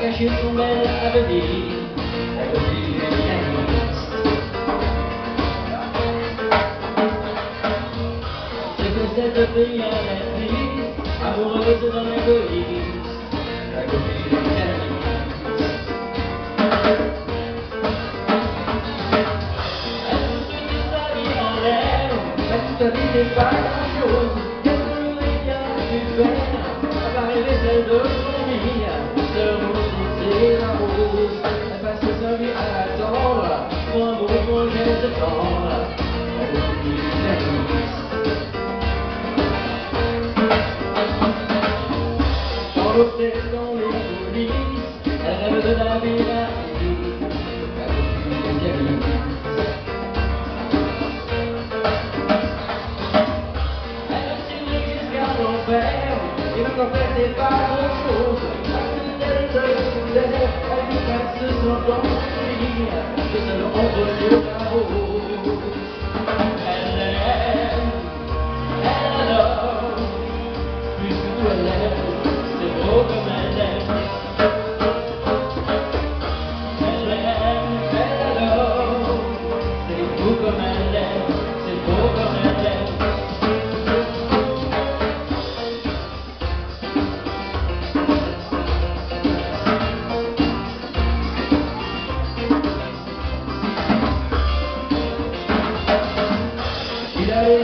like I should never be, ever be Set the thing at peace. I will always sit on my knees. I could be the enemy. I'm just deciding on them. Deus, Dans les coulisses, elle rêve de la vie, la. Elle a tiré jusqu'à l'enfer, et en fait pas grand chose. Parce que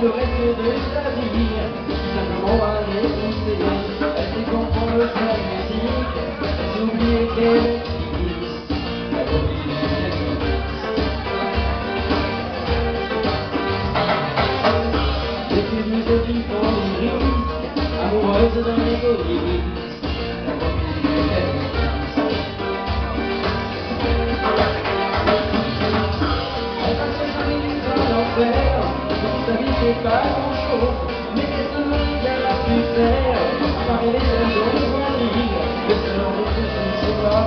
passer le reste de fait pas Mais c'est a pu Par les gens de la Le pas